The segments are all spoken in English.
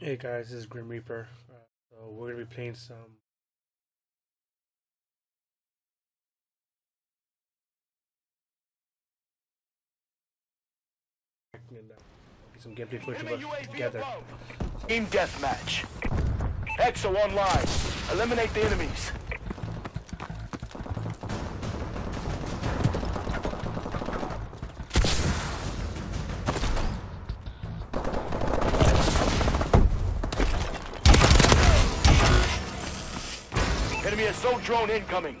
Hey guys, this is Grim Reaper. Uh, so we're gonna be playing some. Some gameplay footage of us together. Team deathmatch. EXO online. Eliminate the enemies. Enemy assault drone incoming.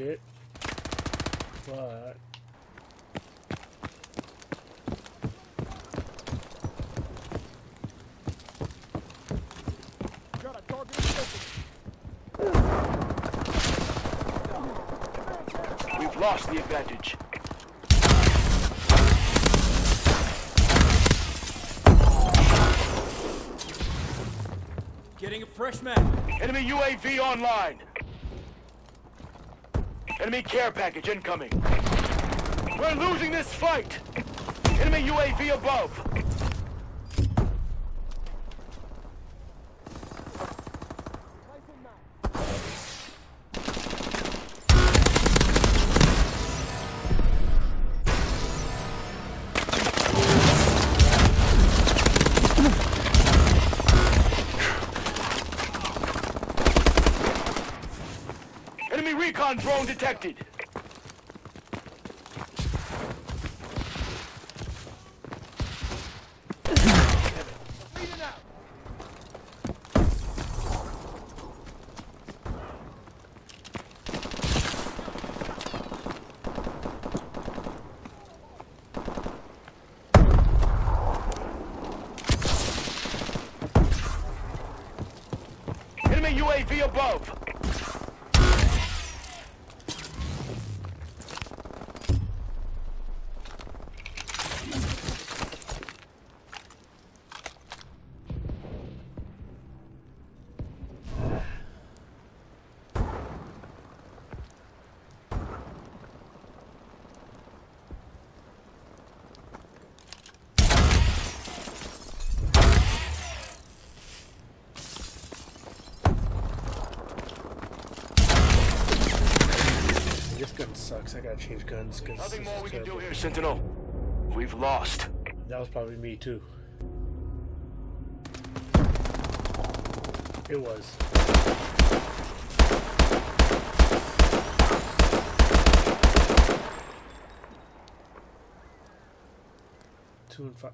Bit, but We've lost the advantage. Getting a fresh man. Enemy UAV online. Enemy care package incoming. We're losing this fight. Enemy UAV above. Recon drone detected. UAV above. this gun sucks. I gotta change guns because Nothing more we can do here, Sentinel. We've lost. That was probably me too. It was. Two and five.